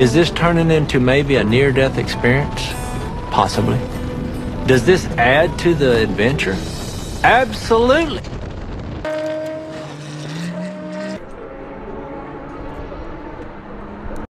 Is this turning into maybe a near-death experience? Possibly. Does this add to the adventure? Absolutely.